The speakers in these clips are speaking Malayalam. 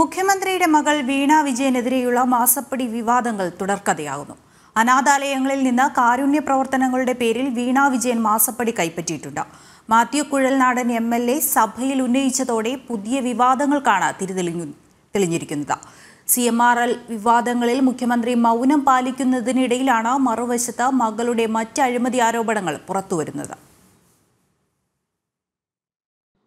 മുഖ്യമന്ത്രിയുടെ മകൾ വീണ വിജയനെതിരെയുള്ള മാസപ്പടി വിവാദങ്ങൾ തുടർക്കഥയാകുന്നു. അനാഥാലയങ്ങളിൽ നിന്ന് കാരുണ്യ പ്രവർത്തനങ്ങളുടെ പേരിൽ വീണ വിജയൻ മാസപ്പടി കൈപ്പറ്റിയിട്ടുണ്ട്. Mathew Kuzhalnadan M L A സഭയിൽ ഉന്നയിച്ചതോടെ പുതിയ വിവാദങ്ങൾക്കാണ് തിരിതെളിഞ്ഞു തെളിഞ്ഞിരിക്കുന്നത്. സി എം ആർ എൽ വിവാദങ്ങളിൽ മുഖ്യമന്ത്രി മൗനം പാലിക്കുന്നതിനിടയിലാണ് മറുവശത്ത് മകളുടെ മറ്റ് അഴിമതി ആരോപണങ്ങൾ പുറത്തുവരുന്നത്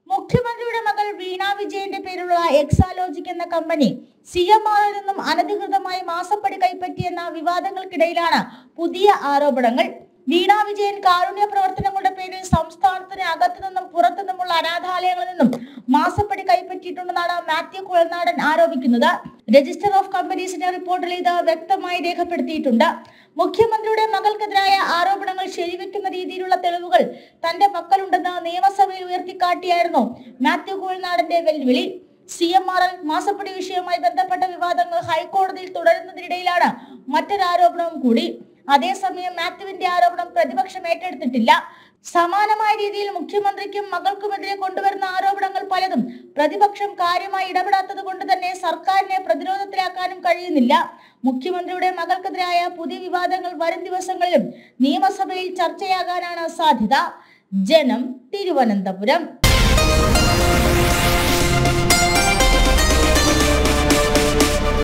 മുഖ്യമന്ത്രിയുടെ മകൾ വീണ വിജയന്റെ പേരിലുള്ള എക്സാലോജിക് എന്ന കമ്പനി സി എം ആറിൽ നിന്നും അനധികൃതമായി മാസപ്പടി കൈപ്പറ്റിയെന്ന വിവാദങ്ങൾക്കിടയിലാണ് പുതിയ ആരോപണങ്ങൾ. വീണ വിജയൻ കാരുണ്യ പ്രവർത്തനങ്ങളുടെ പേരിൽ സംസ്ഥാനത്തിന് അകത്തു നിന്നും പുറത്തു നിന്നുമുള്ള അനാഥാലയങ്ങളിൽ നിന്നും മാസപ്പടി കൈപ്പറ്റിയിട്ടുണ്ടെന്നാണ് മാത്യു കുഴൽനാടൻ ആരോപിക്കുന്നത്. രജിസ്റ്റർ ഓഫ് കമ്പനീസിന്റെ റിപ്പോർട്ടിൽ ഇത് വ്യക്തമായി രേഖപ്പെടുത്തിയിട്ടുണ്ട്. മുഖ്യമന്ത്രിയുടെ മകൾക്കെതിരായ ആരോപണങ്ങൾ ശരിവെക്കുന്ന രീതിയിലുള്ള തെളിവുകൾ തന്റെ പക്കലുണ്ടെന്ന് നിയമസഭയിൽ ഉയർത്തിക്കാട്ടിയായിരുന്നു. മാത്യു കോഴിനാടന്റെ വെല്ലുവിളി. സി എം ആർ എൽ മാസപ്പടി വിഷയവുമായി ബന്ധപ്പെട്ട വിവാദങ്ങൾ ഹൈക്കോടതിയിൽ തുടരുന്നതിനിടയിലാണ് മറ്റൊരാരോപണവും കൂടി. അതേസമയം മാത്യുവിന്റെ ആരോപണം പ്രതിപക്ഷം ഏറ്റെടുത്തിട്ടില്ല. സമാനമായ രീതിയിൽ മുഖ്യമന്ത്രിക്കും മകൾക്കുമെതിരെ കൊണ്ടുവരുന്ന ആരോപണങ്ങൾ പലതും പ്രതിപക്ഷം കാര്യമായി ഇടപെടാത്തത് കൊണ്ട് തന്നെ സർക്കാരിനെ പ്രതിരോധത്തിലാക്കാനും കഴിയുന്നില്ല. മുഖ്യമന്ത്രിയുടെ മകൾക്കെതിരായ പുതിയ വിവാദങ്ങൾ വരും ദിവസങ്ങളിലും നിയമസഭയിൽ ചർച്ചയാകാനാണ് സാധ്യത. ജനം തിരുവനന്തപുരം.